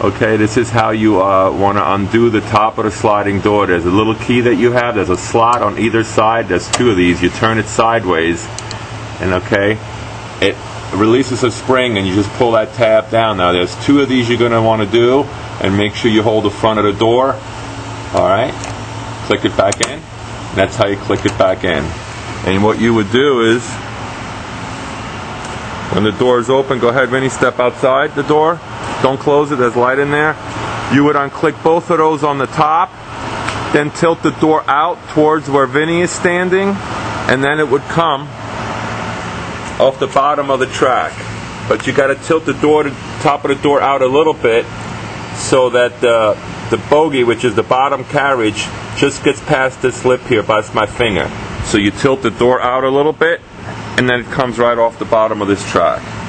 Okay, this is how you uh, want to undo the top of the sliding door. There's a little key that you have. There's a slot on either side. There's two of these. You turn it sideways, and okay, it releases a spring, and you just pull that tab down. Now, there's two of these you're going to want to do, and make sure you hold the front of the door. All right, click it back in. That's how you click it back in. And what you would do is, when the door is open, go ahead, Vinny, step outside the door. Don't close it, there's light in there. You would unclick both of those on the top, then tilt the door out towards where Vinny is standing, and then it would come off the bottom of the track. But you gotta tilt the door, the top of the door out a little bit so that the, the bogey, which is the bottom carriage, just gets past this lip here by my finger. So you tilt the door out a little bit, and then it comes right off the bottom of this track.